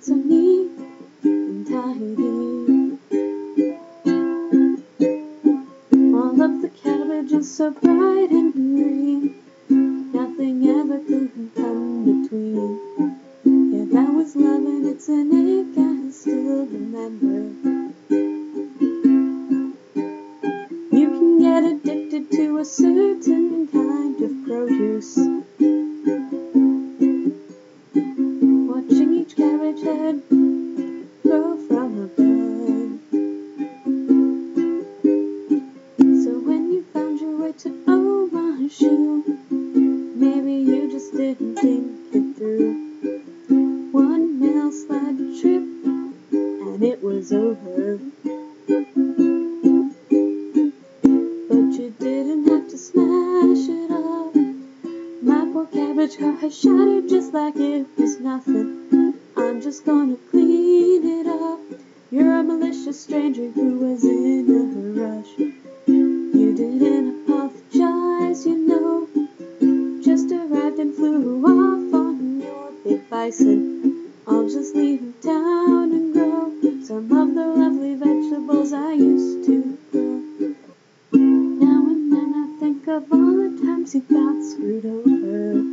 cabbage cart so neat and tidy. All of the cabbages so bright and green. Nothing ever could come between. Yeah, that was love and it's an ache I still remember. You can get addicted to a certain kind of produce. To my shoe, maybe you just didn't think it through. One mail slide trip and it was over. But you didn't have to smash it up. My poor cabbage car has shattered just like it was nothing. I'm just gonna clean it up. You're a malicious stranger who was in a rush. You didn't flew off on your. I'll just leave down and grow some of the lovely vegetables I used to grow. Now and then I think of all the times you got screwed over.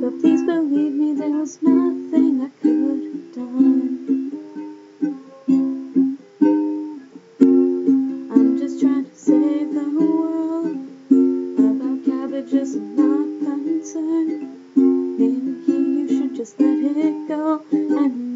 But please believe me, there was nothing concern. Maybe you should just let it go and